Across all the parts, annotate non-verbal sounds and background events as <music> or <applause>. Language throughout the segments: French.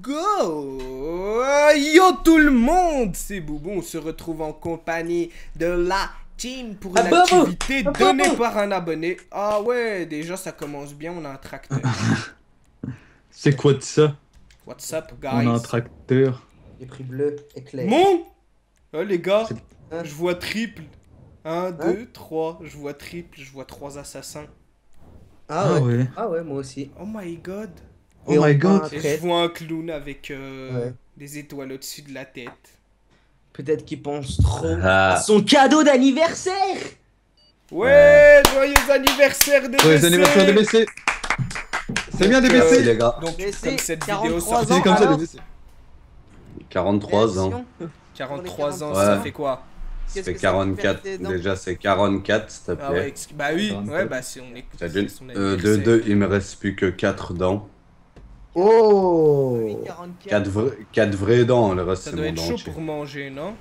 go Yo tout le monde, c'est Boubou, on se retrouve en compagnie de la team pour Ah, l'activité Boubou donnée Boubou par un abonné. Ah ouais, déjà ça commence bien, on a un tracteur. <laughs> C'est quoi de ça? What's up On a un guys? tracteur. J'ai pris bleu, éclair. Mon Oh les gars, Hein? je vois triple. 1, 2, 3, je vois triple, je vois 3 assassins. Ah, ouais. Ah ouais, moi aussi. Oh my god Oh Et my god. Et je vois un clown avec euh, Ouais. des étoiles au-dessus de la tête. Peut-être qu'il pense trop Ah. à son cadeau d'anniversaire. Ouais, joyeux anniversaire DBC Ouais, les anniversaires de BC. C'est bien des euh, les gars. Donc, Mais comme c'est cette vidéo 43 sortie comme ça alors les BC. 43 ans. 43 ans, Ouais. ça fait quoi? Ça Qu'est-ce fait que ça vous fait 44. rester dedans Déjà, c'est 44, s'il te Ah ouais, plaît. bah oui, 44. ouais, bah si on est. Son Euh, de anniversaire. 2, il me reste plus que 4 dents. Oh Oui, 44. 4 vra- quatre vraies dents, le reste Ça c'est doit mon être chaud dentier. pour manger, non?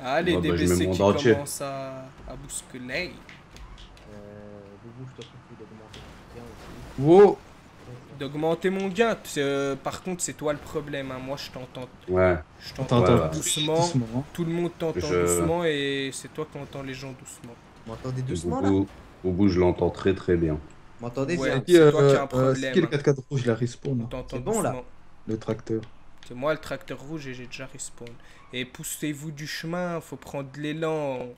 Ah ouais. Allez, Ouais, bah, je mets DBC mon qui dentier. commence à, à bousculer. Euh. Wow D'augmenter mon gain. euh, par contre, c'est toi le problème. hein. Moi, je t'entends. Ouais. Je t'entends ouais. doucement. doucement. Tout le monde t'entend Je- doucement et c'est toi qui entends les gens doucement. Vous m'entendez doucement là Boubou, Boubou, je l'entends très très bien. M'entendez Ouais. C'est toi qui as un euh, euh, problème, C'est qui le hein. 4x4 rouge la respawn t'entend C'est bon, là. Le tracteur. C'est moi le tracteur rouge et j'ai déjà respawn. Et poussez-vous du chemin, faut prendre de l'élan.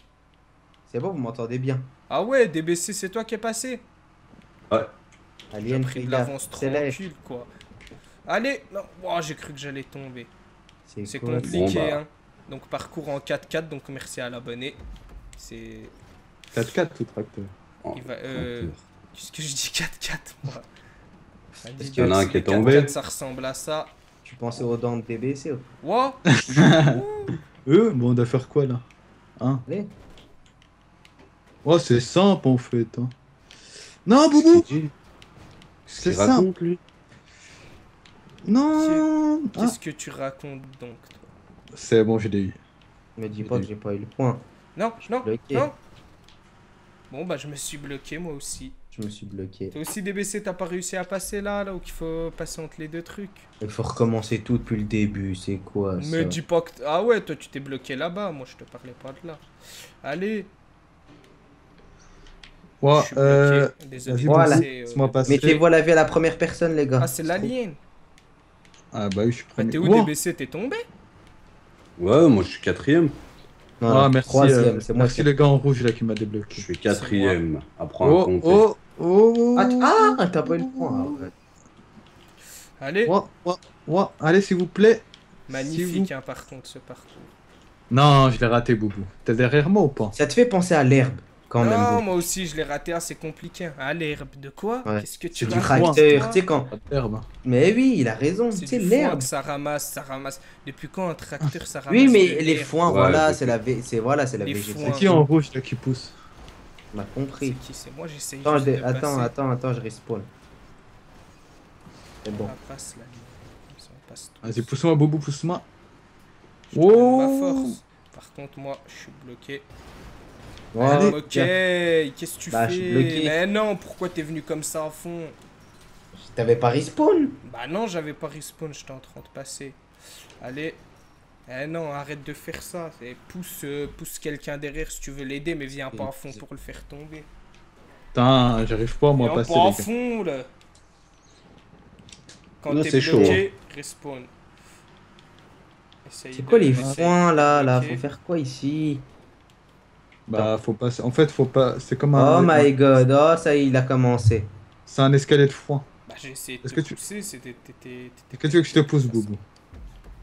C'est bon, vous m'entendez bien. Ah ouais, DBC, c'est toi qui es passé J'ai Alien, pris de l'avance tranquille, quoi. Allez, non, Ouah, j'ai cru que j'allais tomber. C'est compliqué, Bon, bah. hein. Donc parcours en 4x4, donc merci à l'abonné. C'est... 4x4 tout tracteur. Oh, Il va, euh, Qu'est-ce que je dis 4x4, moi Parce qu'il y en a un qui est Les 4x4, tombé. ça ressemble à ça. Tu pensais aux dents de TBC What <laughs> Eux, bon, on doit faire quoi là Hein Allez. Oh, c'est simple en fait. Hein. Non, Boubou C'est simple. raconte lui Non Ah, Qu'est-ce que tu racontes donc toi C'est bon, j'ai des eu. Me dis pas que j'ai pas eu le point. Non, non, bloqué. non Bon bah je me suis bloqué moi aussi. Je me suis bloqué. Toi aussi DBC t'as pas réussi à passer là, là où qu'il faut passer entre les deux trucs? Il faut recommencer tout depuis le début, c'est quoi Me ça dis pas que... Ah ouais, toi tu t'es bloqué là-bas, moi je te parlais pas de là. Allez, Ouais, je suis euh. Désolé, Voilà. Euh. Mettez-vous la vie à la première personne, les gars. Ah c'est l'alien Ah bah oui, je suis Bah, premier. T'es où Wow. DBC T'es tombé? Ouais, moi je suis quatrième. Non, Ah, merci, euh, c'est moi merci le gars en rouge là qui m'a Je débloqué. suis quatrième. Apprends à Oh, compter. oh, oh, Ah, t- ah, t'as pas eu le point. ah, ouais. Allez, oh, oh, oh, allez s'il vous plaît. magnifique s'il hein, par contre ce parcours. Non, je l'ai raté, Boubou. T'es derrière moi ou pas? Ça te fait penser à l'herbe, quand même. non, moi aussi je l'ai raté, ah, c'est compliqué. Ah l'herbe, de quoi? Ouais. Qu'est-ce que tu C'est du tracteur, tu sais quand. Mais oui, il a raison, C'est l'herbe. ça ramasse, ça ramasse. Depuis quand un tracteur ça ramasse Oui, mais les foins, Ouais, voilà, c'est la, vé- c'est voilà, c'est la végétation. C'est qui en rouge là qui pousse? On a C'est compris. qui? C'est moi, j'essaye Attends, juste je- de attends, passer. attends, attends, je respawn. C'est bon. Vas-y, pousse-moi, Boubou, pousse-moi. Oh. Par contre, moi, je suis bloqué. Allez, ok, tiens. qu'est-ce que tu Bah, je suis fais? Bloqué. Mais non, pourquoi t'es venu comme ça à fond? T'avais pas respawn? Bah non, j'avais pas respawn, j'étais en train de passer. Allez. Eh non, arrête de faire ça. Et pousse, euh, pousse quelqu'un derrière si tu veux l'aider, mais viens pas à fond pour le faire tomber. Putain, j'arrive pas moi à passer. pas à les gars. fond là. Quand t'es c'est chaud, bloqué, respawn. Essaye C'est quoi les foins là, là? Ok. Faut faire quoi ici? Bah, faut passer. En fait, faut pas. C'est comme un. Oh my god, oh ça y est, il a commencé. C'est un escalier de foin. Bah j'ai essayé de Est-ce te que tu- pousser, c'était... Est-ce que tu veux que je te pousse, Boubou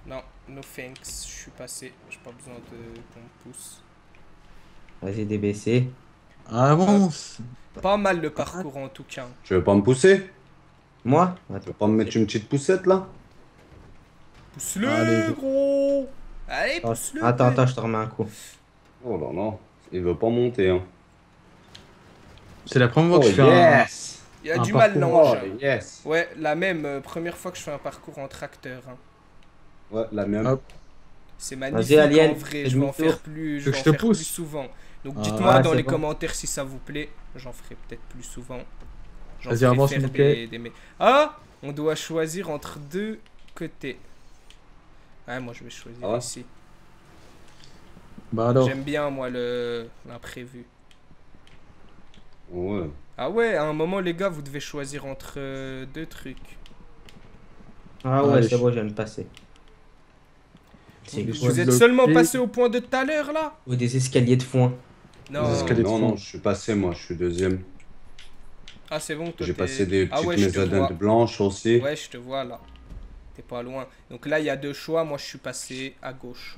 Non, no thanks, je suis passé, j'ai pas besoin de qu'on me pousse. Vas-y, DBC. Avance Pas mal le parcours en tout cas. Tu veux pas me pousser? Moi? Tu veux pas me mettre une petite poussette là? Pousse-le Allez. gros Allez, Attends, pousse-le attends, attends, je te remets un coup. Oh là là. Il veut pas monter hein. C'est la première fois Oh que je fais un. yes Il a un du mal parcours. l'ange. Oh yes Ouais, la même, euh, première fois que je fais un parcours en tracteur. hein. Ouais, la même. C'est magnifique Alien, en vrai, fais je vais en faire plus, je vais en plus souvent. Donc Ah. dites-moi Ah, dans les bon. commentaires si ça vous plaît, j'en ferai peut-être plus souvent. J'en Vas-y, ferai avance, faire des, des... Ah On doit choisir entre deux côtés. Ouais, moi je vais choisir Ah ouais? ici. Bah alors, J'aime bien moi le l'imprévu. Ouais. Ah ouais, à un moment les gars, vous devez choisir entre euh, deux trucs. Ah Ouais, ouais, je- c'est bon, je viens de passer. Vous êtes le seulement passé au point de tout à l'heure là? Ou des escaliers de foin. Non. Les escaliers de non, non, je suis passé, moi, je suis deuxième. Ah c'est bon, toi J'ai passé des Ah petites ouais, je te vois. mezzanines blanches aussi. Ouais, je te vois là. T'es pas loin. Donc là, il y a deux choix. Moi, je suis passé à gauche.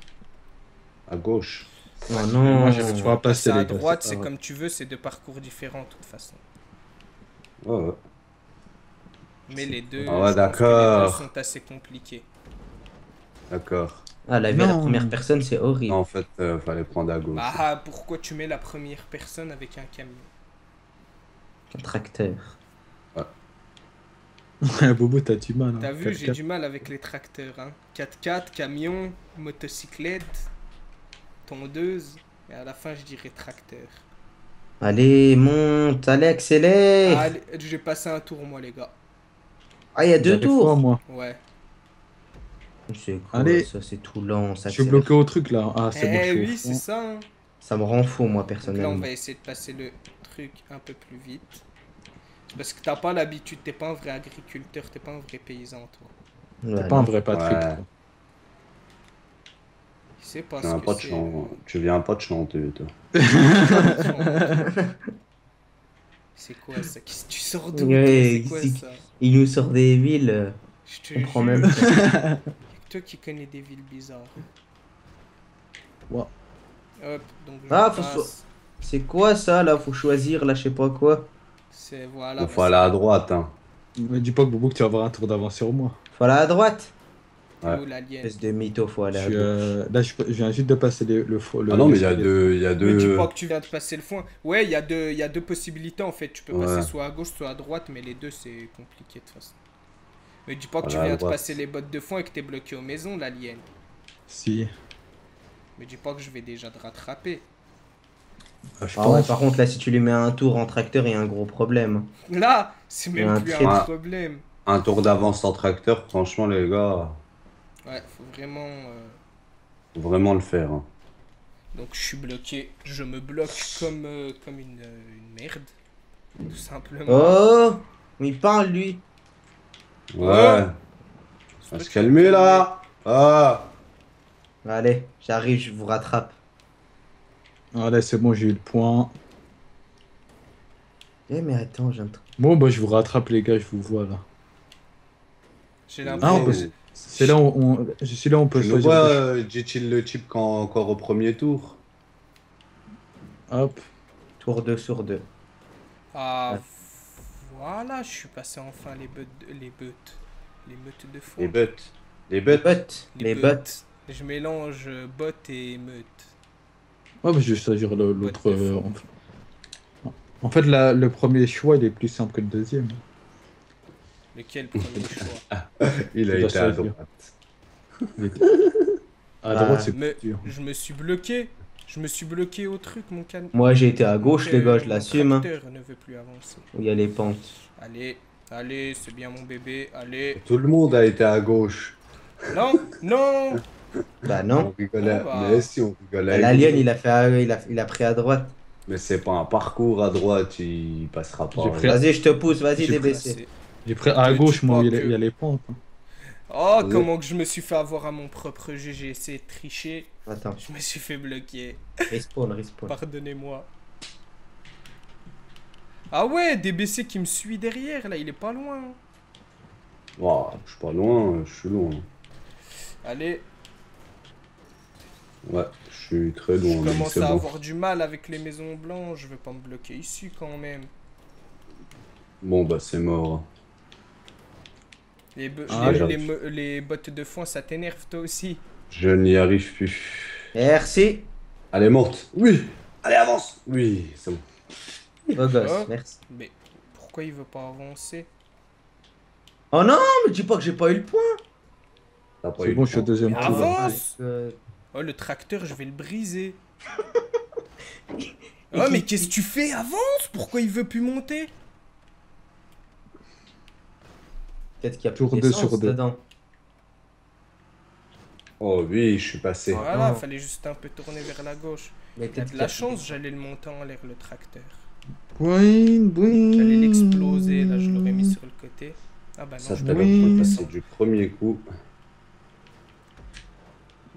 À gauche. Oh non. j'ai Tu tu vas passer à droite, c'est comme tu veux. C'est deux parcours différents, de toute façon. Ouais, ouais. Mais les deux, Ah ouais, je d'accord. sont assez compliqués. D'accord. Ah, la vue à la première personne, c'est horrible. Non, en fait, euh, fallait prendre à gauche. Ah, pourquoi tu mets la première personne avec un camion? Un tracteur. <laughs> Ouais, Bobo, t'as du mal. hein. T'as vu, j'ai 4x4. du mal avec les tracteurs. Hein. 4x4, camion, motocyclette, tondeuse. Et à la fin, je dirais tracteur. Allez, monte, allez, accélère. Allez, j'ai passé un tour, moi, les gars. Ah, il y a deux tours. moi. Ouais. C'est quoi Allez. ça C'est tout lent, ça Je suis bloqué au truc là. Ah, c'est bon, Eh au oui, c'est ça. hein. Ça me rend fou, moi, Donc là, on personnellement. va essayer de passer le truc un peu plus vite. Parce que t'as pas l'habitude, t'es pas un vrai agriculteur, t'es pas un vrai paysan, toi. Voilà. T'es pas un vrai Patrick. Ouais. Sais pas c'est. chan- Tu viens <laughs> pas de chanter, toi. C'est quoi ça? Qu'est-ce que tu sors d'où? Ouais, toi C'est quoi c'est- ça? Il nous sort des villes. euh, Je te jure, même pas. <laughs> y'a que toi qui connais des villes bizarres. Ouais. Hop, donc je Ah, faut passe. C'est quoi ça là? Faut choisir là, je sais pas quoi. C'est voilà. Il bah, faut aller à droite, hein. Mais dis pas que Bobo que tu vas avoir un tour d'avance sur moi. Faut aller à droite. C'est Ouais. où l'alien Espèce de mytho, faut aller Je à suis, gauche. euh, Là, je, je viens juste de passer le, le, le Ah non, mais il y a deux. Il y a Mais dis deux. pas que tu viens de passer le foin? Ouais, il y, a deux- il y a deux possibilités en fait. Tu peux Ouais. passer soit à gauche, soit à droite, mais les deux c'est compliqué de toute façon. Mais dis pas que tu Voilà, viens de passer les bottes de foin et que t'es bloqué aux maisons, l'alien. Si. Mais dis pas que je vais déjà te rattraper. Ah, je Ah ouais, par contre là, si tu lui mets un tour en tracteur, il y a un gros problème. Là, c'est même un plus un problème. Un tour d'avance en tracteur, franchement, les gars, Ouais, faut vraiment. euh, faut vraiment le faire. hein. Donc je suis bloqué. Je me bloque comme, euh, comme une, euh, une merde. Tout simplement. Oh Il parle lui. Ouais. Ouais. On va se calmer là. Ah. Allez, j'arrive, je vous rattrape. Là, c'est bon, j'ai eu le point. Eh mais attends, j'ai un truc. Bon, bah, je vous rattrape, les gars, je vous vois là. J'ai Ah, l'impression. On peut- C'est là où on, je là où on peut Tu le choisir. vois, des- euh, le type quand encore au premier tour. Hop. Tour 2 sur 2. Ah, Ouais. voilà, je suis passé enfin les buts, de- les buts, les meutes de fond. Les buts. Les buts. Buts, les buts. Je mélange bot et meute. Ouais, bah, je vais choisir l'autre. Euh, en... en fait, la- le premier choix, il est plus simple que le deuxième. Lequel premier <laughs> choix Il a été à droite. <laughs> À Ah, droite, c'est Mais plus dur. je me suis bloqué. Je me suis bloqué au truc, mon can. Moi j'ai été à gauche, les gars, je l'assume. hein. tracteur ne veut plus avancer. Où il y a les pentes. Allez, allez, c'est bien mon bébé. Allez. Tout le monde a été à gauche. Non, non. Bah On non. rigolait. Oh, bah. Mais si, on rigolait. L'alien, il a fait, à- il a, il a pris à droite. Mais c'est pas un parcours à droite, il passera pas. Vas-y, je te pousse, vas-y, DBC. J'ai pris à gauche, moi, il y a- que- il y a les pentes. hein. Oh, comment que je me suis fait avoir à mon propre jeu. J'ai essayé de tricher. Attends, Je me suis fait bloquer. respawn, respawn. Pardonnez-moi. Ah ouais, DBC qui me suit derrière, là, il est pas loin. Ouah, je suis pas loin, je suis loin. Allez, Ouais, je suis très loin. je commence à bon. avoir du mal avec les maisons blanches. Je vais pas me bloquer ici quand même. Bon, bah c'est mort. Les, Ah, les, bottes de foin, ça t'énerve toi aussi. Je n'y arrive plus. Merci. Allez, monte. Oui. Allez, avance. Oui, c'est bon. Beau gosse, Oh. merci. Mais pourquoi il veut pas avancer? Oh non, mais dis pas que j'ai pas eu le point. C'est bon, je suis au deuxième tour. avance Euh, Oh, le tracteur, je vais le briser. <laughs> Oh, mais qu'est-ce que tu fais? Avance Pourquoi il veut plus monter? Peut-être qu'il y a plus d'essence sur deux. dedans. Oh oui, je suis passé. Voilà, non. fallait juste un peu tourner vers la gauche. Mais T'as peut-être de la chance, j'allais le monter en l'air le tracteur. Boing, boing. J'allais l'exploser, là je l'aurais mis sur le côté. Ah bah non, Ça je pas de passer. passer du premier coup.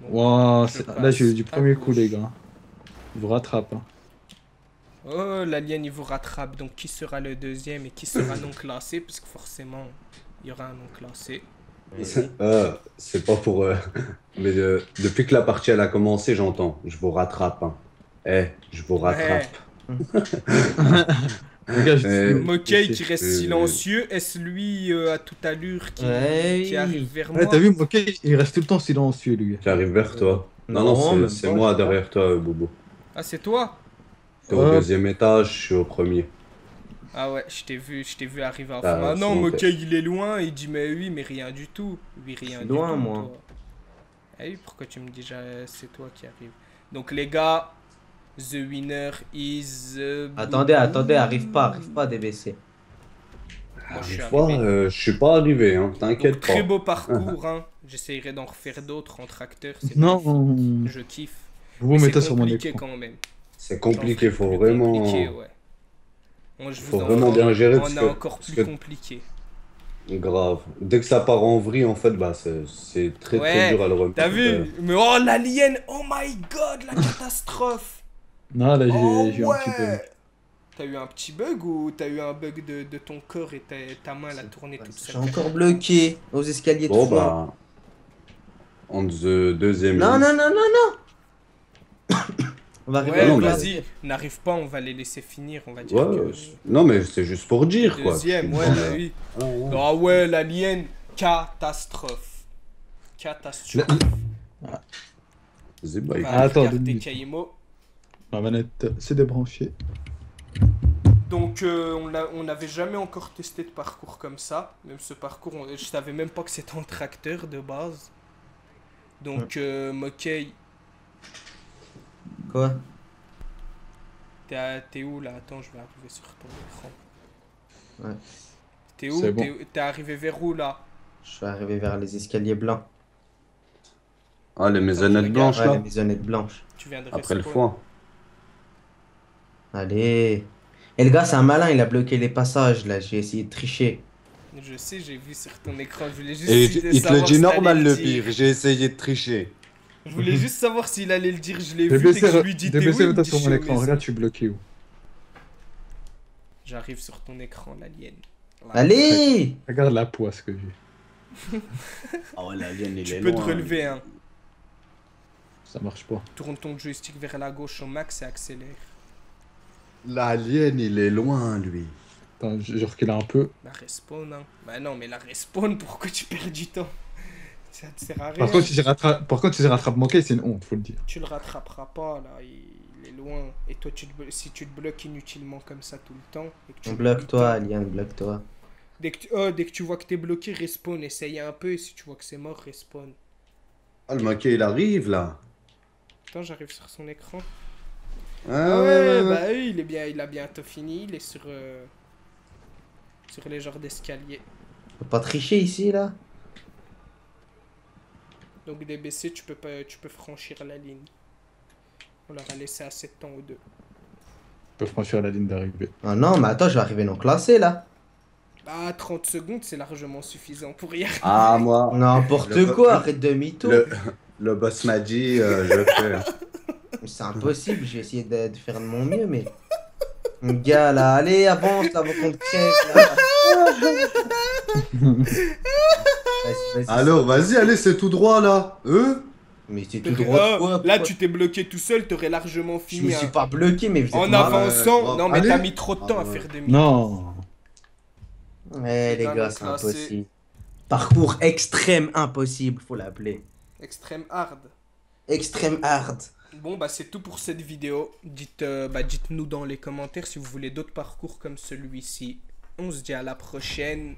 Wow, Je là j'ai eu du premier coup les gars. Je vous rattrape. Hein. Oh, l'alien il vous rattrape, donc qui sera le deuxième et qui sera non classé? Parce que forcément, il y aura un non classé. Euh, c'est pas pour. euh, Mais euh, depuis que la partie elle a commencé, j'entends. Je vous rattrape. Hein. Eh, je vous rattrape. <laughs> Les gars, je Euh, Mokkei c'est- qui reste silencieux, est-ce lui euh, à toute allure qui, Ouais, qui oui. arrive vers moi Ouais, t'as vu, Mokkei, il reste tout le temps silencieux lui. Qui arrive vers toi. Non, non, même c'est- moi derrière toi, Bobo. Ah, c'est toi T'es au Ouais. deuxième étage, je suis au premier. Ah ouais, je t'ai vu, je t'ai vu arriver Ah, fond. Ah non, bon, Mokkei il est loin, il dit mais oui, mais rien du tout. Oui, rien suis du loin, tout. moi. toi. Ah oui, pourquoi tu me dis déjà c'est toi qui arrive Donc les gars, the winner is. Attendez, attendez, arrive pas, arrive pas à DBC. Moi, je suis Arrive pas, arrivé. euh, je suis pas arrivé, hein, t'inquiète pas. très beau <laughs> parcours, hein. J'essayerai d'en refaire d'autres en tracteur. Non. Je kiffe. vous vous Mais mettez c'est sur mon compliqué écran. quand même. C'est compliqué, faut vraiment. compliqué, ouais. Je vous faut en vraiment bien gérer On parce a que- encore plus que- compliqué. Grave. Dès que ça part en vrille, en fait, bah, c'est très Ouais, très dur à le remettre. T'as euh, vu Mais oh l'alien Oh my god, la catastrophe <laughs> Non, là j'ai Oh j'ai eu un petit peu. ouais T'as eu un petit bug ou t'as eu un bug de, de ton corps et ta, ta main elle a tourné toute seule encore bloqué aux escaliers de Bon, bah. On the deuxième. Non, non, non, non, non On va arriver Ouais, la vas-y, n'arrive pas, on va les laisser finir, on va dire Ouais, que... non, mais c'est juste pour dire, quoi. Deuxième, ouais, bah euh, oui. ah, ouais. Ah ouais, l'alien, catastrophe. Catastrophe. Vas-y, bah, On va écoute. Ah, attends. Kaimo. Ma manette s'est débranchée. Donc euh, on l'a- on n'avait jamais encore testé de parcours comme ça. Même ce parcours, on- je savais même pas que c'était en tracteur de base. Donc euh, Mokkei, Quoi t'es à- t'es où là? Attends, je vais arriver sur ton écran. Ouais. T'es où? C'est bon. T'es- T'es arrivé vers où là? Je suis arrivé vers les escaliers blancs. Ah, les maisonnettes blanches, Ouais, les maisonnettes blanches. Tu viens de Après le foin. Allez. Et le gars, c'est un malin, il a bloqué les passages là. J'ai essayé de tricher. Je sais, j'ai vu sur ton écran. Je voulais juste Et il te le dit normal, le dire. pire. J'ai essayé de tricher. Je voulais juste savoir s'il allait le dire. Je l'ai vu dès DBC, que je lui dis t'es où dit, sur mon écran. Regarde, je suis bloqué où? J'arrive sur ton écran, l'alien. Allez Regarde la poisse que j'ai. Ah ouais, l'alien, il Tu est peux te loin. relever, hein. Ça marche pas. Tourne ton joystick vers la gauche au max et accélère. L'alien, il est loin, lui. Attends, je, je recule un peu. La respawn, hein. Bah non, mais la respawn, pourquoi tu perds du temps? Ça te sert à rien. Par contre, si par contre, si j'ai rattrapé Mokkei, c'est une honte, faut le dire. Tu le rattraperas pas, là. Il, il est loin. Et toi, tu te si tu te bloques inutilement comme ça tout le temps. Et que tu Bloque-toi, Alien, bloque-toi. Dès que, tu... oh, dès que tu vois que t'es bloqué, respawn. Essaye un peu. Et si tu vois que c'est mort, respawn. Ah, le maquet, il arrive, là. Attends, j'arrive sur son écran. Ah, Ah ouais, ouais, ouais, ouais. bah oui, il, est bien, il a bientôt fini. Il est sur, euh, sur les genres d'escalier. Faut pas tricher ici là Donc DBC, tu peux, pas, tu peux franchir la ligne. On leur a laissé assez de temps aux deux. Je peux franchir la ligne d'arrivée. Ah non, mais attends, je vais arriver non classé là. Bah, 30 secondes, c'est largement suffisant pour y arriver. Ah, moi. N'importe Le- quoi, arrête de mytho. Le, le boss m'a dit, euh, je fais. C'est impossible, j'ai essayé de, de faire de mon mieux, mais. Mon gars là, allez, avance avant qu'on te crève. <laughs> Vas-y. Alors, vas-y, allez, c'est tout droit, là. Eux Mais c'est tout droit. Ah, quoi, là, tu t'es bloqué tout seul, t'aurais largement Je fini. me suis hein. pas bloqué, mais vous êtes En avançant, Ouais, non mais t'as mis trop de temps Ah à ouais. faire demi. Non Ouais, les Putain, gars, c'est- impossible. Parcours extrême impossible, faut l'appeler. Extrême hard. Extrême hard. Bon bah c'est tout pour cette vidéo. Dites, euh, bah, dites-nous dans les commentaires si vous voulez d'autres parcours comme celui-ci. On se dit à la prochaine.